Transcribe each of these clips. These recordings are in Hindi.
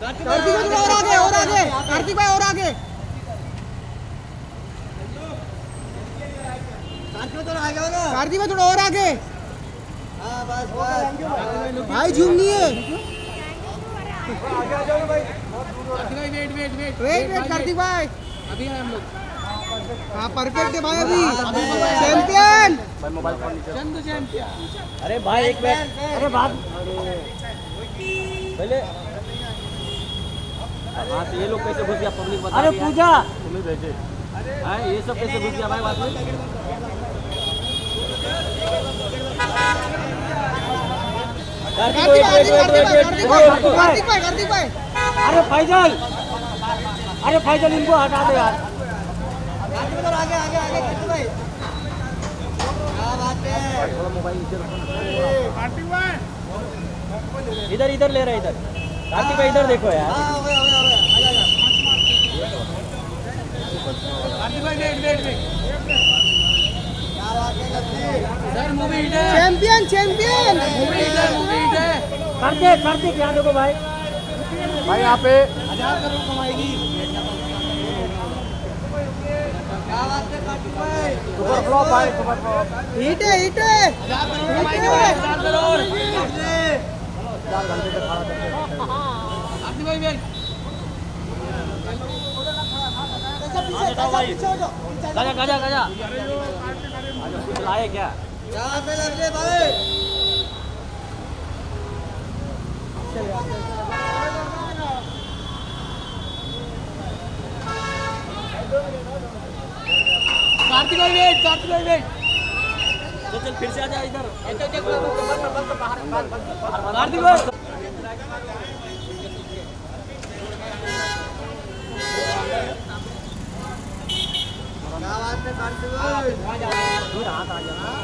कार्तिक भाई थोड़ा और आगे और आगे कार्तिक भाई और आगे कार्तिक भाई थोड़ा और आगे भाई झूम नहीं है wait wait wait wait wait Kartik भाई अभी हम लोग हाँ परफेक्ट है भाई अभी चैंपियन चंदू चैंपियन अरे भाई एक मिनट अरे बात पहले हाँ तो ये लोग कैसे घुस गया? पब्लिक बता अरे पूजा! तुम्हें हाँ ये सब कैसे घुस गया भाई बात में? अरे फैजल! अरे फैजल इनको हटा दे यार। आगे आगे आगे भाई। क्या इधर इधर ले रहे इधर। कार्तिक भाई इधर देखो यार हाँ, हो गया, हो गया, हो गया। आ जा, आ जा। कार्तिक भाई वेट वेट वेट क्या बात है लक्ष्मी सर मूवी हिट है चैंपियन चैंपियन है है कार्तिक कार्तिक यहाँ देखो भाई। भाई यहाँ पे। हज़ार करोड़ कमाएगी क्या बात है कार्तिक भाई? सुपर फ्लॉप भाई सुपर फ्लॉप हिट है। हिट है। हज़ार करोड़ कमाएँगे भाई हज़ार करोड़ कार्तिक भाई वेट गाजा गाजा गाजा लाए क्या है कार्तिक भाई वेट कार्तिक भाई वेट तो चल फिर से आ जा इधर। कार्तिक भाई। क्या बात है कार्तिक भाई? हाथ आ जाना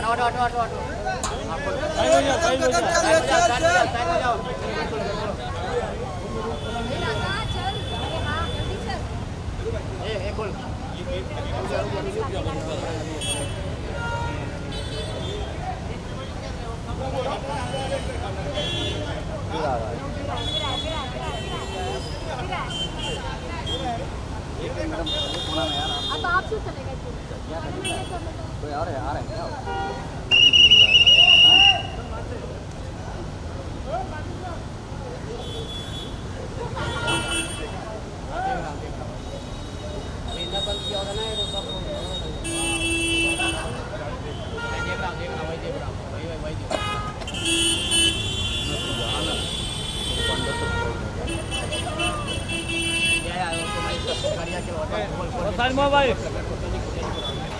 कार्तिक भाई वेट वेट अब आप क्यों चले गए थे? कोई आ रहे है आ रहा